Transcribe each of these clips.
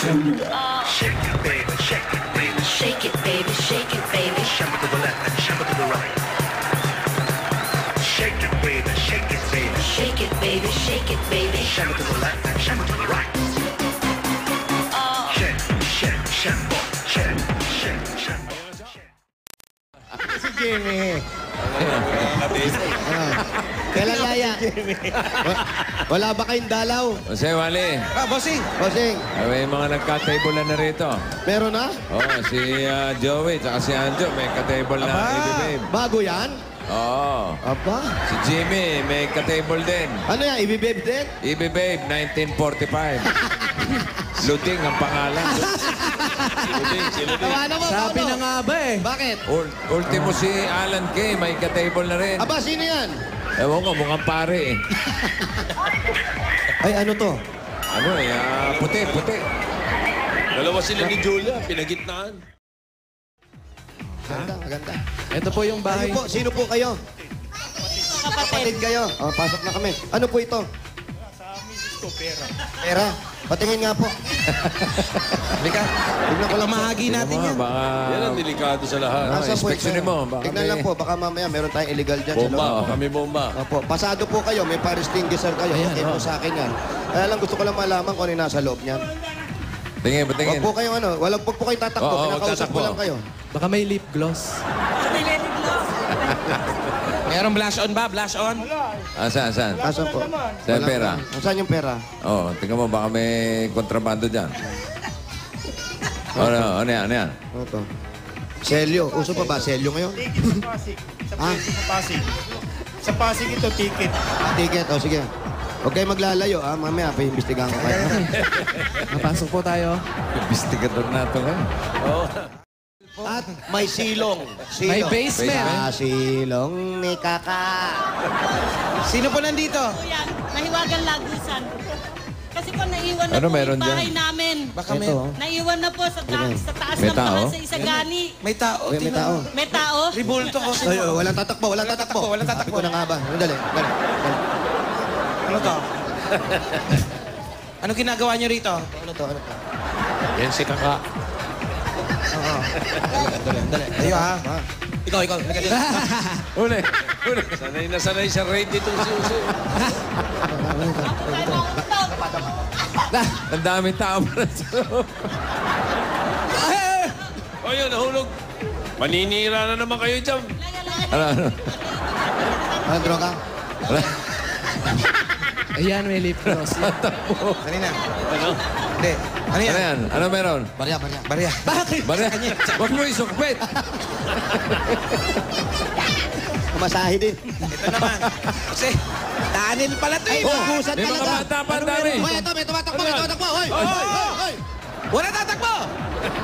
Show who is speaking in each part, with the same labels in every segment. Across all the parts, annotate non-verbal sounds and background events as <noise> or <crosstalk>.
Speaker 1: Shake it, baby, shake it, baby.
Speaker 2: Shake it, baby, shake it, baby.
Speaker 1: It to the left and to the right. Shake it, baby, shake it, baby.
Speaker 2: Shake it, baby, shake it, baby.
Speaker 1: It to the left and to the right.
Speaker 3: Wala ba kayong dalaw?
Speaker 4: Jose Wally,
Speaker 5: Ah, bossing.
Speaker 3: Bossing,
Speaker 4: may mga nagka-table na rito.
Speaker 3: meron na?
Speaker 4: Oh, si ah, Joey at si Anjo may ka-table na
Speaker 5: Aba.
Speaker 3: Bago yan?
Speaker 4: Oo.
Speaker 3: Aba.
Speaker 4: Si Jimmy may ka-table din.
Speaker 3: Ano yan? Ibibib din?
Speaker 4: Ibibib, 1945. <laughs> Luding ang pangalan. <laughs>
Speaker 3: Tawa naman,
Speaker 5: Sabi
Speaker 3: ano?
Speaker 5: na nga ba eh.
Speaker 3: Bakit?
Speaker 4: Ul- ultimo si Alan Kay, may ka-table na rin.
Speaker 3: Aba, sino yan?
Speaker 4: Ewan ko, mukhang pare eh.
Speaker 3: Ay, ano to?
Speaker 4: Ano eh, ah, puti, puti.
Speaker 6: Dalawa sila ni Julia, pinagitnaan.
Speaker 3: Maganda, maganda.
Speaker 5: Ito po yung
Speaker 3: Kayo
Speaker 5: bahay.
Speaker 3: po, sino po kayo? Kapatid kayo. Oh, pasok na kami. Ano po ito? Pera. Pera? Patingin nga po.
Speaker 5: Halika.
Speaker 3: Tignan ko lang po.
Speaker 5: Mahagi natin yan.
Speaker 4: mo, baka...
Speaker 6: Yan ang delikado sa lahat.
Speaker 4: Ah,
Speaker 3: Nasaan po yung
Speaker 4: inspeksyonin
Speaker 3: pera?
Speaker 4: mo, baka
Speaker 3: Tignan
Speaker 4: may-
Speaker 3: lang po, baka mamaya meron tayong illegal dyan sa
Speaker 6: Bomba,
Speaker 3: loob.
Speaker 6: kami bomba.
Speaker 3: Opo, pasado po kayo, may fire extinguisher kayo. okay po sa akin yan. Kaya lang gusto ko lang malaman kung ano yung nasa loob niyan.
Speaker 4: Tingin,
Speaker 3: Huwag
Speaker 4: patingin.
Speaker 3: po kayong ano, walang huwag po kayong tatakbo.
Speaker 4: Oo, huwag
Speaker 3: Pinakausap ko
Speaker 4: tatakbo.
Speaker 3: lang kayo.
Speaker 5: Baka may lip gloss. <laughs> Meron blush on ba? Blush on?
Speaker 4: Asan, asan?
Speaker 3: Asan po?
Speaker 4: Saan pera?
Speaker 3: Saan yung pera?
Speaker 4: Oo, oh, tingnan mo, baka may kontrabando dyan. Ano, ano yan, ano yan?
Speaker 3: Ano to? Selyo. Uso pa ba? Selyo ngayon?
Speaker 7: Ticket sa Pasig. Sa
Speaker 3: Ah?
Speaker 7: presyo sa Pasig. Sa Pasig ito, ticket.
Speaker 3: Ticket. O, sige. Huwag kayo maglalayo, ha? Mamaya, paimbestigahan ko kayo.
Speaker 5: Napasok po tayo.
Speaker 4: Investigador na ito ngayon.
Speaker 3: At may silong. silong.
Speaker 5: May basement.
Speaker 3: Sa silong ni Kaka.
Speaker 5: Sino po nandito?
Speaker 8: Yan, nahiwagan lagusan. Kasi po naiwan na
Speaker 4: Ano
Speaker 8: po
Speaker 4: meron
Speaker 8: yung bahay
Speaker 4: dyan?
Speaker 8: namin.
Speaker 5: Baka may,
Speaker 3: Ito.
Speaker 8: Naiwan na po sa, ta- sa taas
Speaker 4: May
Speaker 8: ng bahay
Speaker 4: tao?
Speaker 8: sa Isagani.
Speaker 5: may tao.
Speaker 3: May
Speaker 5: tingnan
Speaker 3: tao.
Speaker 5: mo.
Speaker 8: May tao?
Speaker 5: Ribulto ko.
Speaker 3: Ay, oh, walang tatakbo, walang tatakbo.
Speaker 5: walang tatakbo.
Speaker 3: Sabi ko na nga ba? Dali, dali. dali.
Speaker 5: Ano to? <laughs> ano ginagawa niyo rito?
Speaker 3: Ano to, ano to?
Speaker 6: Yan si Kaka.
Speaker 5: Ayo ha. Ikaw, ikaw. Halika dito.
Speaker 4: Uli, uli.
Speaker 6: Sanay na sanay sa raid dito si Jose. <laughs>
Speaker 4: Ang daming tao pa sa loob. <laughs>
Speaker 6: O yun, nahulog. Maninira na naman kayo dyan.
Speaker 4: Ano, ano?
Speaker 3: Ano, droga?
Speaker 4: Wala.
Speaker 5: Ayan, may lip gloss. Kanina.
Speaker 6: Ano?
Speaker 5: Hindi. Ano yan?
Speaker 4: Ano yan? Ano meron?
Speaker 3: Barya, barya.
Speaker 5: Barya. Bakit?
Speaker 4: Bari, huwag mo isukpit.
Speaker 3: Kumasahe din.
Speaker 5: Ito naman. Kasi, Daniel pala to eh.
Speaker 3: Ay, bagusan
Speaker 4: May mga
Speaker 3: talaga.
Speaker 4: bata pa ang dami.
Speaker 3: Hoy, ito, may tumatakbo, may tumatakbo. Hoy, hoy, hoy, hoy.
Speaker 5: Wala tatakbo!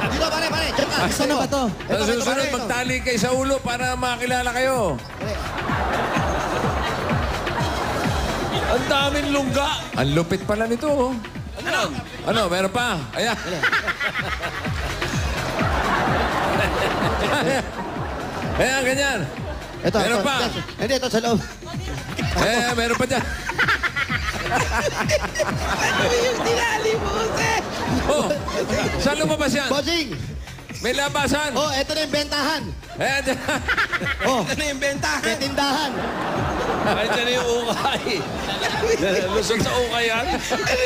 Speaker 3: Dito, pare, pare. Diyan ka.
Speaker 5: Saan na ba to?
Speaker 3: Ito,
Speaker 4: Sa susunod, magtali kayo sa ulo para makilala kayo.
Speaker 6: Ang daming lungga.
Speaker 4: Ang lupit pala nito. oh.
Speaker 6: Ano?
Speaker 4: Ano, meron pa? Ayan. <laughs> Ayan, ganyan.
Speaker 3: Ito,
Speaker 4: Meron
Speaker 3: ito.
Speaker 4: pa.
Speaker 3: Ito, Hindi, ito sa loob.
Speaker 4: Eh, meron pa dyan. Oh, saan lumabas yan?
Speaker 3: Bossing!
Speaker 4: May labasan.
Speaker 3: Oh, ito na yung bentahan.
Speaker 4: Dyan.
Speaker 3: Oh,
Speaker 5: Ito na yung bentahan.
Speaker 3: may tindahan.
Speaker 6: Dyan na yung ukay. <laughs> Lusog sa ukay yan.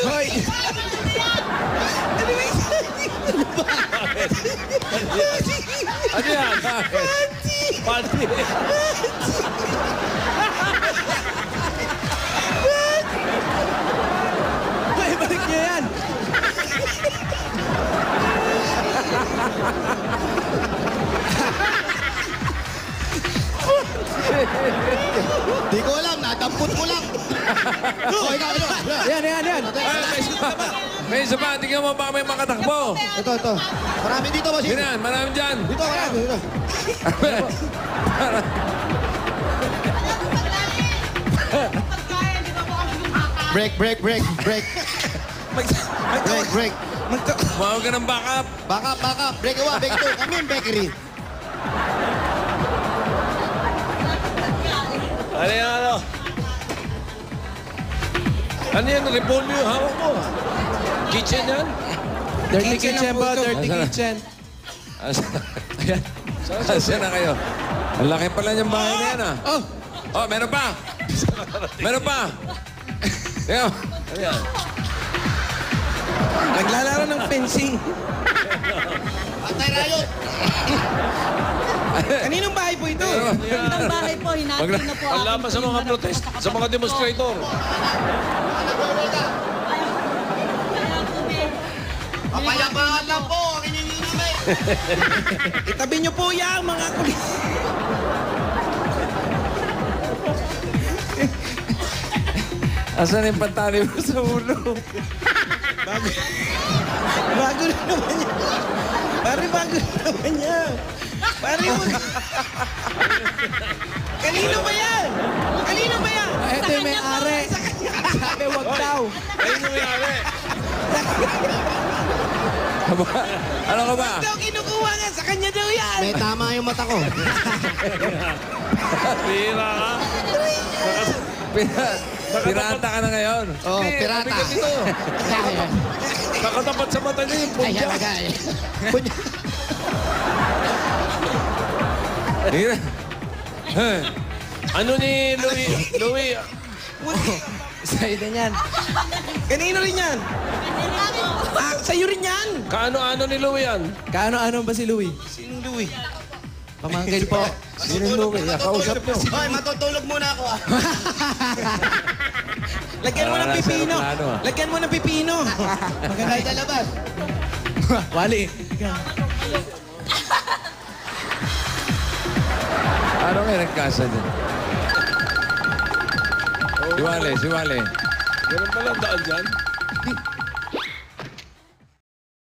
Speaker 5: Hoy!
Speaker 4: Ano yan?
Speaker 6: Pati.
Speaker 5: Hoy,
Speaker 3: Di ko alam, nadampot ko lang. <laughs> oh, ikaw, ikaw.
Speaker 5: Yan, yan, yan.
Speaker 4: Ay, may isa pa. May isa pa. Tingnan mo baka may makatakbo.
Speaker 3: Ito, ito. Marami dito, bossing.
Speaker 4: Ganyan, marami dyan.
Speaker 3: Dito, marami. Dito. Break, break, break, break.
Speaker 5: Mag, mag,
Speaker 3: Break, break.
Speaker 5: magka,
Speaker 4: Mawag ka ng backup.
Speaker 3: Back up, back up. Break one, break two. Kami yung bakery.
Speaker 6: Ano yan? Repolyo yung hawak mo. Kitchen yan?
Speaker 5: Dirty kitchen po, dirty
Speaker 4: Asan na?
Speaker 5: kitchen.
Speaker 4: Asan Ayan. Asan na kayo? Ang laki pala niyang bahay na yan, ah.
Speaker 5: Oh,
Speaker 4: Oh, meron pa! Meron pa! Tingnan mo. Ano yan?
Speaker 5: naglalaro ng fencing. <laughs> Kaninong bahay po ito?
Speaker 8: Ang bahay po, hinati
Speaker 4: na-
Speaker 8: po.
Speaker 6: Ang
Speaker 8: aking
Speaker 6: laban sa mga protest, sa mga demonstrator.
Speaker 8: Papayapaan lang po. <laughs>
Speaker 5: Itabi niyo po yan, mga kulit. <laughs>
Speaker 4: Asan yung pantali mo sa ulo?
Speaker 5: Bago, bago na naman yan. Pare, bago na naman yan. Pare, wag. Kanino ba yan? Kanino ba yan? Ito yung may-ari. Sabi, wag daw.
Speaker 6: Ayun yung may-ari.
Speaker 4: Ano ka ba?
Speaker 5: Daw kinukuha nga, sa kanya daw yan.
Speaker 3: May tama yung mata ko. <laughs>
Speaker 6: Pira ka.
Speaker 4: Pirata ka na ngayon.
Speaker 3: Oh,
Speaker 6: Eh,
Speaker 3: pirata.
Speaker 6: Nakatapat sa mata niya yung pundya.
Speaker 4: Tingnan. Eh, <laughs>
Speaker 6: Ano ni Louis? Louis,
Speaker 5: Sa'yo din yan. Kanino rin yan? Ah, sa'yo rin yan.
Speaker 6: kaano-ano ni Louis yan?
Speaker 5: Kaano-ano ba si Louie? Sinong Louie? Pamangkin po.
Speaker 4: Sino yung Louie? Kausap nyo.
Speaker 3: Hoy, matutulog muna ako ah. <laughs>
Speaker 5: Lagyan mo ng pipino.
Speaker 4: ah.
Speaker 5: Lagyan mo ng pipino. <laughs> Maganda
Speaker 3: sa labas.
Speaker 5: Wali.
Speaker 4: Kayo nagkasa dyan? Si Wale, si Wale.
Speaker 6: Ganun pala daan.